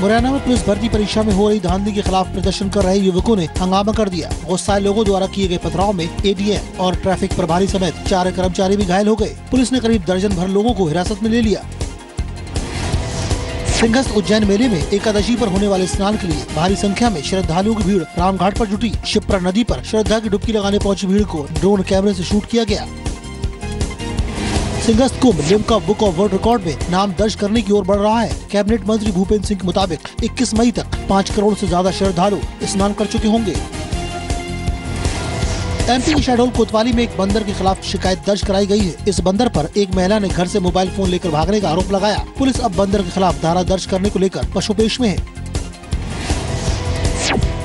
मुरैना में पुलिस भर्ती परीक्षा में हो रही धांधली के खिलाफ प्रदर्शन कर रहे युवकों ने हंगामा कर दिया। गुस्साए लोगों द्वारा किए गए पथराव में एडीएम और ट्रैफ़िक प्रभारी समेत चार कर्मचारी भी घायल हो गए। पुलिस ने करीब दर्जन भर लोगों को हिरासत में ले लिया। सिंहस्थ उज्जैन मेले में एकादशी पर होने वाले स्नान के लिए भारी संख्या में श्रद्धालुओं की भीड़ रामघाट पर जुटी। शिप्रा नदी पर श्रद्धा की डुबकी लगाने पहुँची भीड़ को ड्रोन कैमरे से शूट किया गया। Simhastha Kumbh Limca book of world record में नाम दर्ज करने की ओर बढ़ रहा है। कैबिनेट मंत्री भूपेंद्र सिंह के मुताबिक 21 मई तक 5 करोड़ से ज़्यादा श्रद्धालु स्नान कर चुके होंगे। एमपी के शहडोल कोतवाली में एक बंदर के खिलाफ शिकायत दर्ज कराई गई है। इस बंदर पर एक महिला ने घर से मोबाइल फ़ोन लेकर भागने का आरोप लगाया। पुलिस अब बंदर के खिलाफ धारा दर्ज करने को लेकर पशुपेश में है।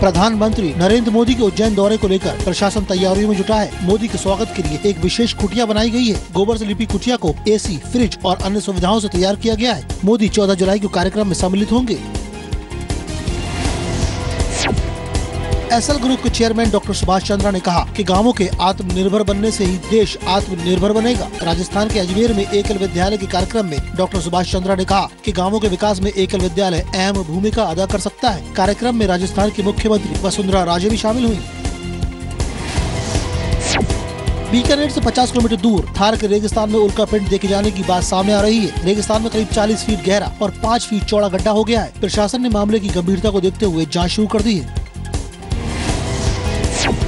प्रधानमंत्री नरेंद्र मोदी के उज्जैन दौरे को लेकर प्रशासन तैयारियों में जुटा है। मोदी के स्वागत के लिए एक विशेष कुटिया बनाई गई है। गोबर से लिपी कुटिया को एसी, फ्रिज और अन्य सुविधाओं से तैयार किया गया है। मोदी 14 जुलाई को कार्यक्रम में सम्मिलित होंगे। एसएल ग्रुप के चेयरमैन डॉक्टर सुभाष चंद्रा ने कहा कि गाँवों के आत्मनिर्भर बनने से ही देश आत्मनिर्भर बनेगा। राजस्थान के अजमेर में एकल विद्यालय के कार्यक्रम में डॉक्टर सुभाष चंद्रा ने कहा कि गाँवों के विकास में एकल विद्यालय अहम भूमिका अदा कर सकता है। कार्यक्रम में राजस्थान की मुख्यमंत्री वसुंधरा राजे भी शामिल हुई। बीकानेर से 50 किलोमीटर दूर थार के रेगिस्तान में उल्का पिंड देखे जाने की बात सामने आ रही है। रेगिस्तान में करीब 40 फीट गहरा और 5 फीट चौड़ा गड्ढा हो गया है। प्रशासन ने मामले की गंभीरता को देखते हुए जाँच शुरू कर दी है।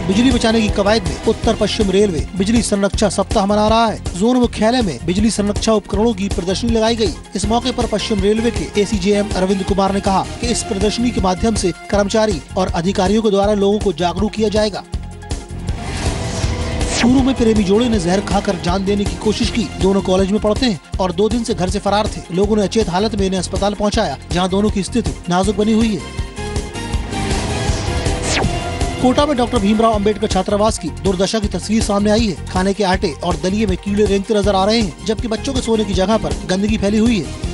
बिजली बचाने की कवायद में उत्तर पश्चिम रेलवे बिजली संरक्षा सप्ताह मना रहा है। जोन मुख्यालय में बिजली संरक्षा उपकरणों की प्रदर्शनी लगाई गई। इस मौके पर पश्चिम रेलवे के एसीजेएम अरविंद कुमार ने कहा कि इस प्रदर्शनी के माध्यम से कर्मचारी और अधिकारियों के द्वारा लोगों को जागरूक किया जाएगा। चूरू में प्रेमी जोड़े ने जहर खाकर जान देने की कोशिश की। दोनों कॉलेज में पढ़ते हैं और दो दिन से घर से फरार थे। लोगों ने अचेत हालत में इन्हें अस्पताल पहुँचाया, जहाँ दोनों की स्थिति नाजुक बनी हुई है। कोटा में डॉक्टर भीमराव अंबेडकर छात्रावास की दुर्दशा की तस्वीर सामने आई है। खाने के आटे और दलिये में कीड़े रेंगते नज़र आ रहे हैं, जबकि बच्चों के सोने की जगह पर गंदगी फैली हुई है।